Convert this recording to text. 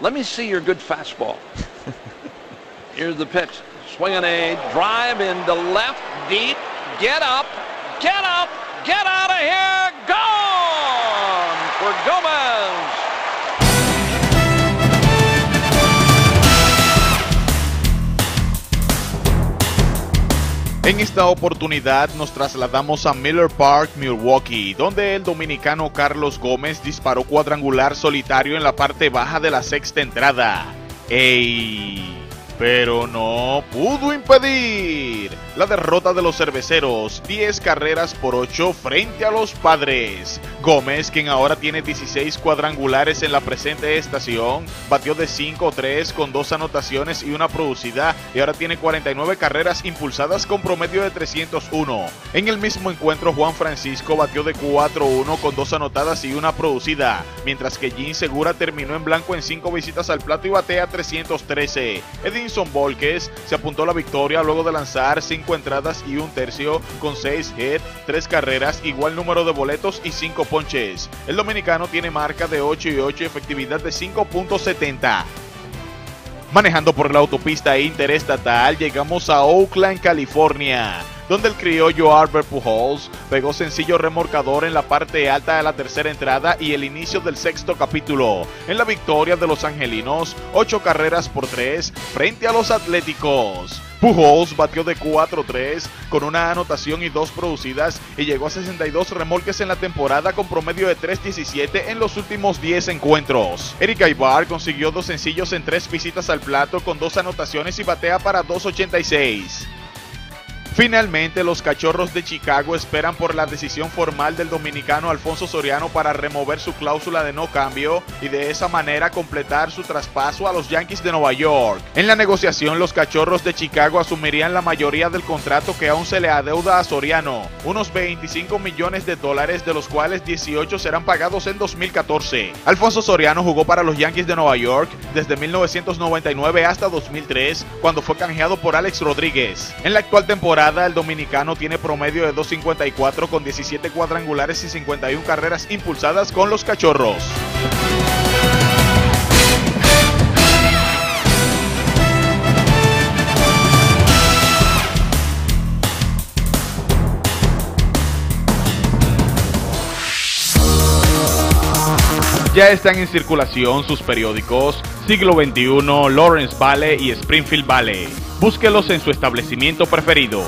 Let me see your good fastball. Here's the pitch. Swinging a drive into left, deep. Get up, get up, get out of here. Gone for Gomez. En esta oportunidad nos trasladamos a Miller Park, Milwaukee, donde el dominicano Carlos Gómez disparó cuadrangular solitario en la parte baja de la sexta entrada. ¡Ey! pero no pudo impedir la derrota de los cerveceros, 10 carreras por 8 frente a los padres. Gómez, quien ahora tiene 16 cuadrangulares en la presente estación, batió de 5-3 con dos anotaciones y una producida y ahora tiene 49 carreras impulsadas con promedio de 301. En el mismo encuentro, Juan Francisco batió de 4-1 con dos anotadas y una producida, mientras que Jim Segura terminó en blanco en 5 visitas al plato y batea 313. Edinson Volques se apuntó la victoria luego de lanzar 5 entradas y un tercio con 6 hits, 3 carreras, igual número de boletos y 5 ponches. El dominicano tiene marca de 8 y 8 y efectividad de 5.70. Manejando por la autopista interestatal, llegamos a Oakland, California donde el criollo Albert Pujols pegó sencillo remorcador en la parte alta de la tercera entrada y el inicio del sexto capítulo, en la victoria de los angelinos, 8 carreras por 3 frente a los atléticos. Pujols batió de 4-3 con una anotación y dos producidas y llegó a 62 remolques en la temporada con promedio de 3-17 en los últimos 10 encuentros. Eric Aybar consiguió dos sencillos en tres visitas al plato con dos anotaciones y batea para 2.86. Finalmente, los cachorros de Chicago esperan por la decisión formal del dominicano Alfonso Soriano para remover su cláusula de no cambio y de esa manera completar su traspaso a los Yankees de Nueva York. En la negociación, los cachorros de Chicago asumirían la mayoría del contrato que aún se le adeuda a Soriano, unos 25 millones de dólares, de los cuales 18 serán pagados en 2014. Alfonso Soriano jugó para los Yankees de Nueva York desde 1999 hasta 2003, cuando fue canjeado por Alex Rodríguez. En la actual el dominicano tiene promedio de 2.54 con 17 cuadrangulares y 51 carreras impulsadas con los cachorros. Ya están en circulación sus periódicos Siglo XXI, Lawrence Valley y Springfield Valley. Búsquelos en su establecimiento preferido.